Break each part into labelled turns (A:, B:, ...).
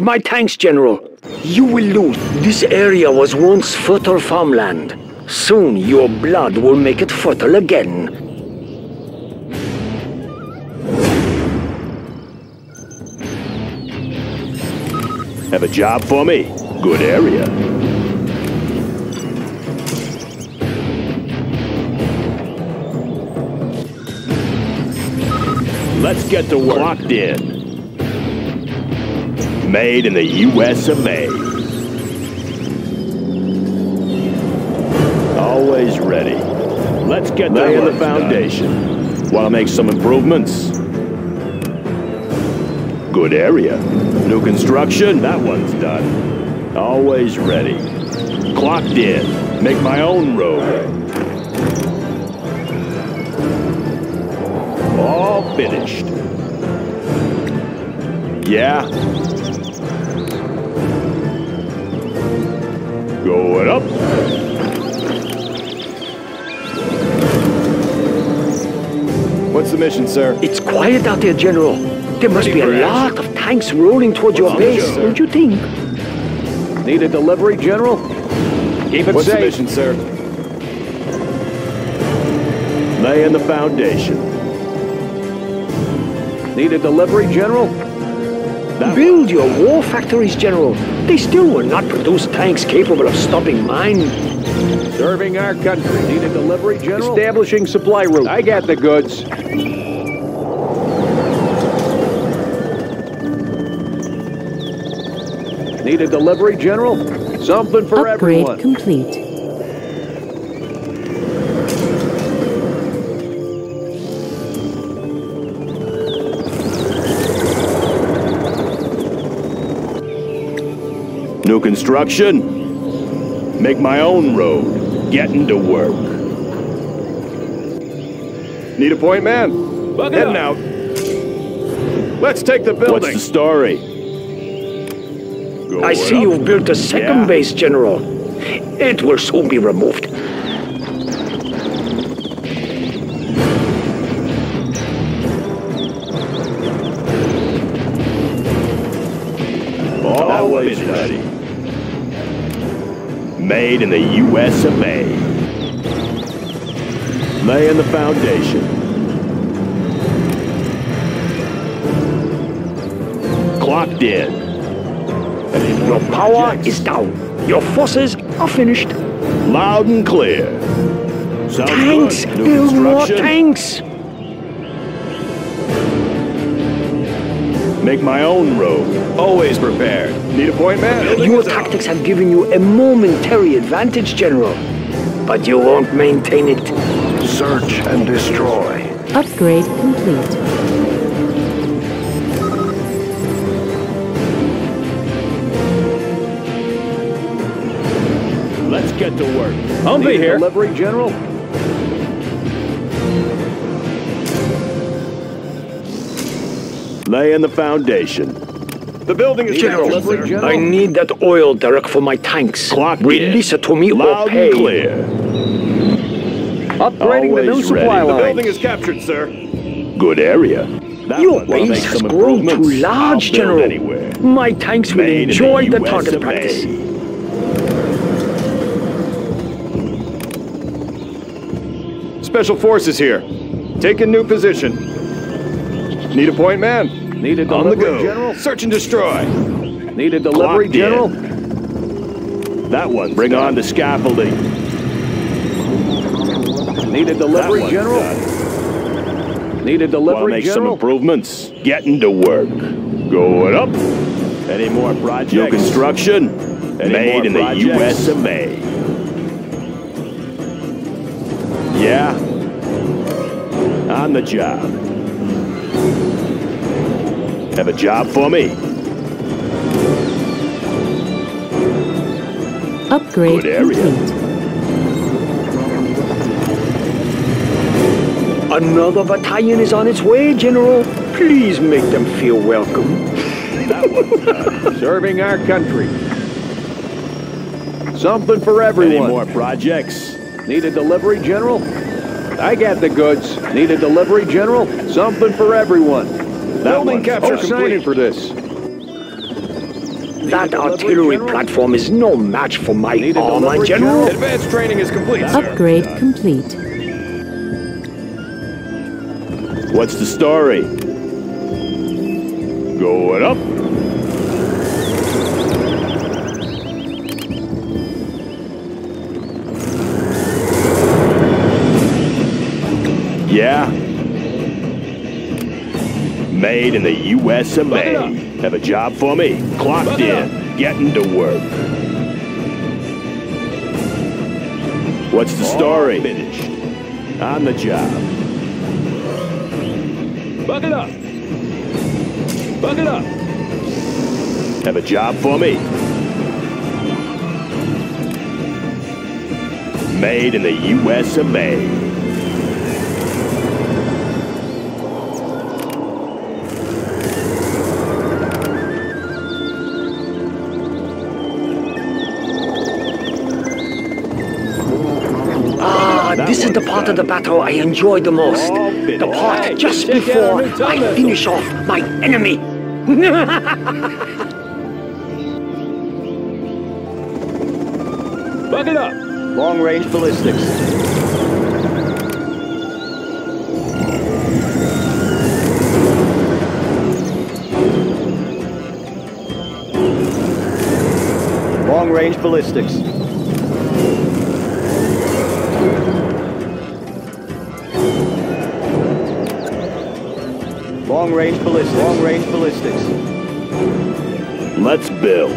A: my tanks, General. You will lose. This area was once fertile farmland. Soon your blood will make it fertile again.
B: Have a job for me? Good area. Let's get to work. Locked in. Made in the US of A. Always ready. Let's get laying the foundation. Want to make some improvements? Good area. New construction? That one's done. Always ready. Clocked in. Make my own road. All finished. Yeah. Going up.
C: What's the mission, sir?
A: It's quiet out there, General. There must be a lot of tanks rolling towards your base, don't you think?
D: Need a delivery, General? Keep it
C: What's the mission, sir?
B: Laying the foundation.
D: Need a delivery, General?
B: That
A: Build your war factories, General. They still will not produce tanks capable of stopping mine.
D: Serving our country. Need a delivery, General? Establishing supply route. I got the goods. Need a delivery, General? Something for
E: Upgrade
D: everyone.
E: complete.
B: New construction? Make my own road. Getting to work.
C: Need a point man? Heading out. Let's take the building.
B: What's the story?
A: I see
B: up.
A: you've built a second
B: Yeah.
A: base, General. It will soon be removed.
B: Made in the US of A. Laying the foundation. Clocked in.
A: Your power is down. Your forces are finished.
B: Loud and clear. Sounds
A: Tanks! Build more tanks!
B: Make my own road.
C: Always prepared. Need a point man?
A: Your
C: is out.
A: tactics have given you a momentary advantage, General. But you won't maintain it. Search and destroy.
E: Upgrade complete.
B: Let's get to work.
D: I'll
C: be
D: Need a
C: here.
D: Delivery, General?
B: Laying the foundation.
C: The building is
A: General.
D: General.
A: I need that oil, derrick, for my tanks.
B: Clocked in.
A: Release it to me or pay.
B: and clear.
D: Upgrading the new supply
B: ready.
C: The building is captured, sir.
B: Good area. That
A: Your base
B: make
A: has grown too large, General.
B: Anywhere.
A: My tanks will
B: Made
A: enjoy the
B: US
A: target practice.
C: Special forces here. Taking new position. Need a point man?
D: Need a
C: On the
D: delivery,
C: go.
D: General?
C: Search and destroy.
D: Need a delivery,
B: Clocked in.
D: General?
B: That one. Bring on the scaffolding.
D: Need a delivery, General?
B: done.
D: Need a delivery,
B: make some improvements? Getting to work. Going up. Any more projects? New construction?
D: Any
B: Made in
D: projects?
B: the US of A. Yeah. On the job. Have a job for me?
E: Upgrade
B: Good area.
E: complete.
A: Another battalion is on its way, General. Please make them feel welcome.
B: That one's done.
D: Serving our country. Something for everyone.
B: Any
D: everyone.
B: more projects?
D: Need a delivery, General? I got the goods. Need a delivery, General? Something for everyone.
B: That
C: Building capture
D: Oh,
B: done.
D: for this.
A: That artillery platform is no match for my
D: Need a
A: armor, General.
C: Advanced training is complete, sir.
E: Upgrade complete.
B: What's the story? Going up. Yeah. Made in the US of A. Have a job for me. Clocked in. Getting to work. What's the oh, story? Finished. On the job.
D: Buck it up. Buck it up.
B: Have a job for me. Made in the US of A.
A: part of the battle I enjoy the most. The part just before I finish off my enemy.
D: Buck it up.
F: Long range ballistics. Long range ballistics. Long range ballistics. Long range ballistics.
B: Let's build.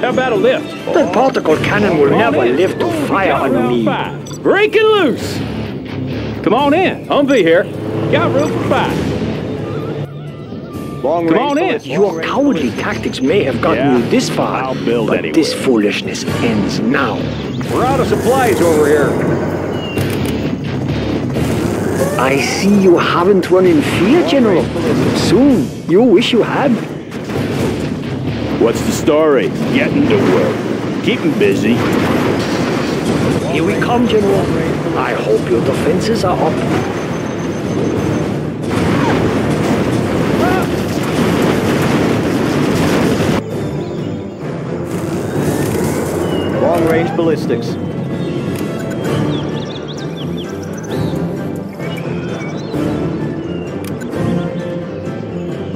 D: How about a lift?
A: The particle cannon will never lift to fire on me.
D: Five. it loose. Come on in. Humvee here. Got room for five.
F: Long
D: Come on in.
A: Your cowardly tactics may have gotten
B: Yeah,
A: you this far,
B: I'll build
A: but
B: anyway.
A: this foolishness ends now.
D: We're out of supplies over here.
A: I see you haven't run in fear, General. Soon, you wish you had.
B: What's the story? Getting to work. Keep 'em busy.
A: Here we come, General. I hope your defenses are up.
F: Long range ballistics.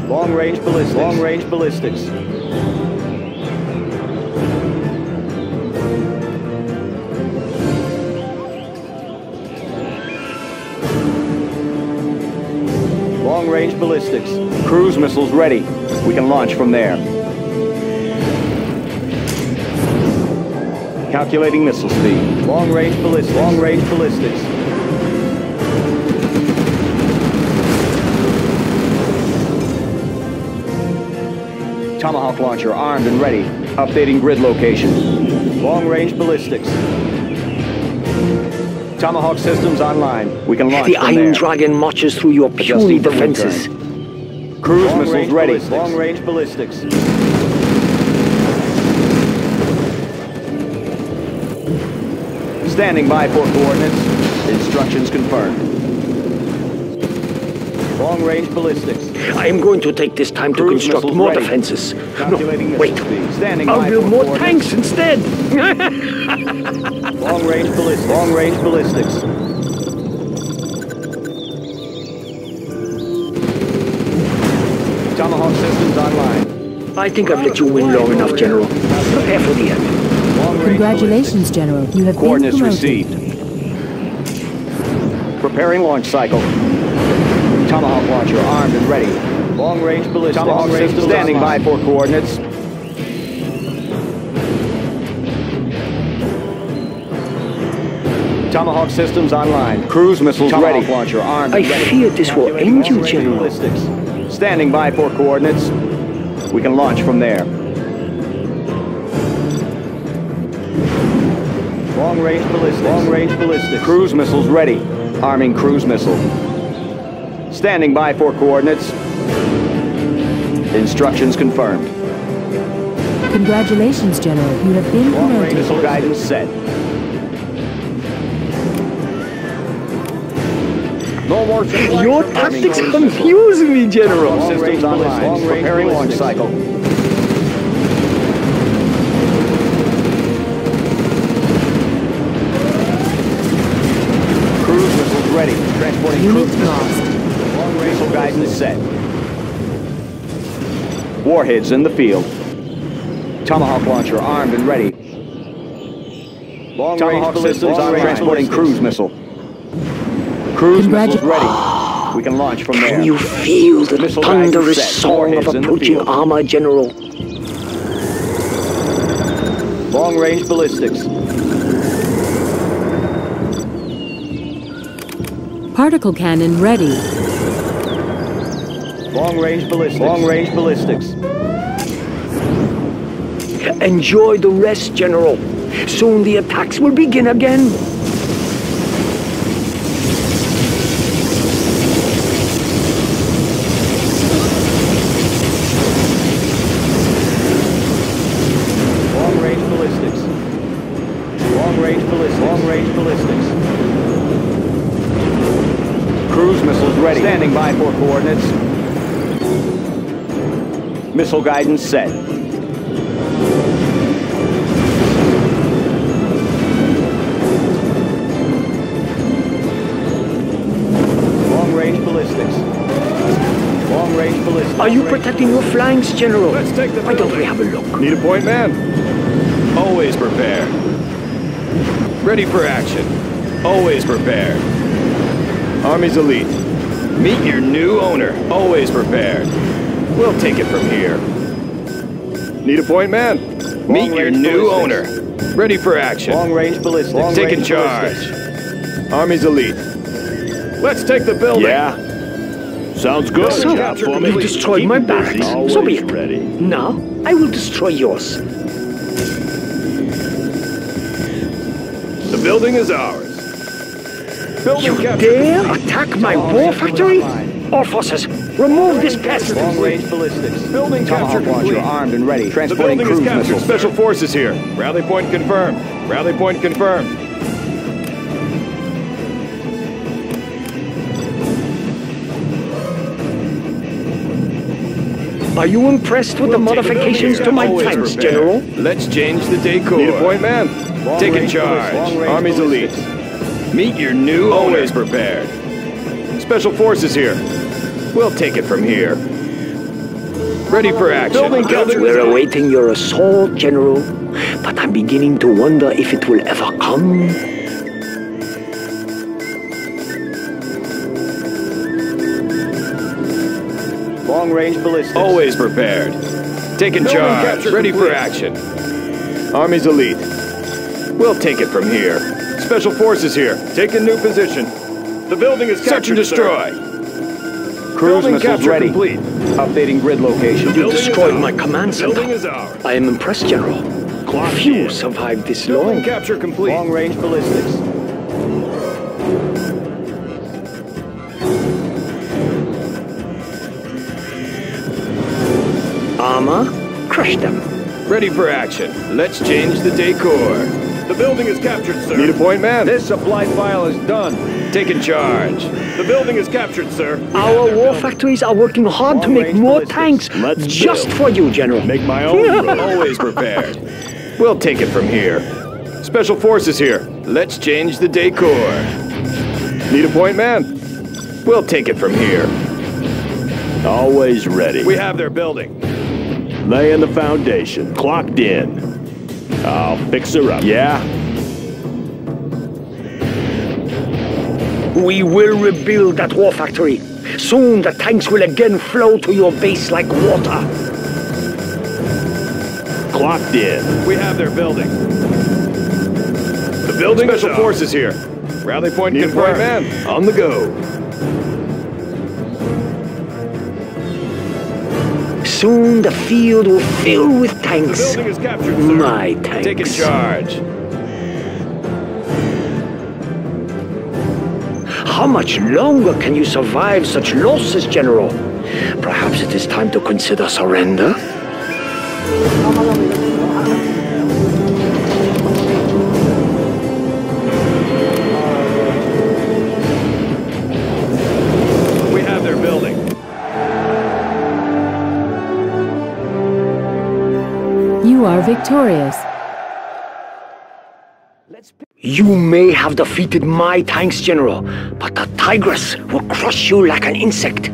F: Long range ballistics. Long range ballistics. Long range ballistics. Cruise missiles ready. We can launch from there. Calculating missile speed. Long range ballistics. Long range ballistics. Tomahawk launcher armed and ready. Updating grid location. Long range ballistics. Tomahawk systems online. We can launch
A: The Iron
F: there.
A: Dragon marches through your puny
F: Adjusting for wind
A: defenses.
F: Cruise
G: Long
F: missiles ready. Long range ballistics. Standing by for coordinates. Instructions confirmed. Long range ballistics.
A: I am going to take this time to construct more
F: ready.
A: defenses. No, wait.
F: Standing
A: I'll build more tanks instead.
F: Long range ballistics. Long range ballistics. Tomahawk systems online.
A: I think I've let you win long enough, General. Prepare for the end.
F: Long range
E: Congratulations, General. You have been
F: Coordinates
E: promoted.
F: received. Preparing launch cycle. Tomahawk launcher armed and ready. Long range ballistics. Tomahawk system standing by for coordinates. Tomahawk systems online. Cruise missiles
G: Tomahawk
F: ready. launcher armed
A: I
F: and ready.
A: fear this will end you,
F: long-range
A: General.
F: ballistics. Standing by for coordinates. We can launch from there. Long range ballistics. Long range ballistics. Cruise missiles ready. Arming cruise missile. Standing by for coordinates. Instructions confirmed.
E: Congratulations, General. You have been
F: Long range
E: promoted.
F: missile guidance set.
D: No more
A: Your tactics confuse me, General.
F: Long range online.
D: Long range
F: Preparing launch cycle. Cruise missiles ready. Transporting
E: Unit
F: cruise missiles. Long range guidance set. Warheads in the field. Tomahawk launcher armed and ready. Long range systems on transporting cruise missile. Cruise missiles ready. We can launch from there.
A: Can you feel the
F: Missile guidance
A: thunderous
F: set.
A: song
F: Warheads
A: of
F: in the
A: approaching
F: field.
A: armor, General?
F: Long range ballistics.
E: Particle cannon ready.
F: Long range ballistics. Long range ballistics.
A: Enjoy the rest, General. Soon the attacks will begin again.
F: Standing by for coordinates. Missile guidance set. Long range ballistics. Long range ballistics.
A: Are you protecting your flanks, General?
C: Let's take the
A: Why don't
C: building.
A: we have a look?
C: Need a point man? Always prepare. Ready for action. Always prepare. Army's elite. Meet your new owner. Always prepared. We'll take it from here. Need a point man? Meet your new
F: ballistics.
C: owner. Ready for action.
F: Long range ballistics. Long
C: Taking
F: range
C: charge.
F: ballistics.
C: Army's elite. Let's take the building.
B: Yeah. Sounds good.
A: So,
B: Job for
A: you
B: me.
A: destroyed my barracks. So be it.
B: ready.
A: Now, I will destroy yours.
C: The building is ours.
A: You dare attack my war factory? Forces, remove this pest.
F: Long range ballistics.
C: Building capture complete.
F: armed and ready.
C: The
F: Transporting
C: building is captured.
F: missiles.
C: Special forces here. Rally point confirmed. Rally point confirmed.
A: Are you impressed with the modifications to my tanks. General?
C: Let's change the decor. Need a point man.
F: Long
C: Taking
F: range
C: charge.
F: ballistics. Long range
C: Army's elite.
F: Ballistics.
C: Meet your new Always prepared. Special forces here. We'll take it from here. Ready for action. Building captured.
A: We're awaiting your assault, General. But I'm beginning to wonder if it will ever come.
F: Long range ballistics.
C: Always prepared. Taking
B: Building
C: charge.
B: capture
C: Ready for action. Army's elite. We'll take it from here. Special forces here. Take a new position. The building is Search and destroy.
F: Cruise
C: Building
F: missiles
C: capture
F: ready.
C: complete.
F: Updating grid location.
A: You destroyed my command center.
C: is ours.
A: I am impressed, General.
C: Clock
A: Few
C: in.
A: survived this
C: Building
A: long.
C: capture complete.
F: Long range ballistics.
A: Armor, crush them.
C: Ready for action. Let's change the decor. The building is captured, sir. Need a point man.
D: This supply file is done.
C: Taking charge. The building is captured, sir.
A: Our war factories are working hard to make more
F: ballistics.
A: tanks
B: Let's
A: just
B: build.
A: for you, General.
B: Make my own road.
C: Always prepared. We'll take it from here. Special forces here. Let's change the decor. Need a point man? We'll take it from here.
B: Always ready.
C: We have their building.
B: Laying the foundation. Clocked in. I'll fix her up.
C: Yeah?
A: We will rebuild that war factory. Soon the tanks will again flow to your base like water.
B: Clocked in.
C: We have their building. The building Special forces here. Rally point
B: Need a
C: confirmed.
B: point man.
C: On the go.
A: Soon the field will fill with tanks.
C: captured.
A: My tanks.
C: Taking charge.
A: How much longer can you survive such losses, General? Perhaps it is time to consider surrender?
E: Victorious.
A: You may have defeated my tanks, General, but the Tigress will crush you like an insect.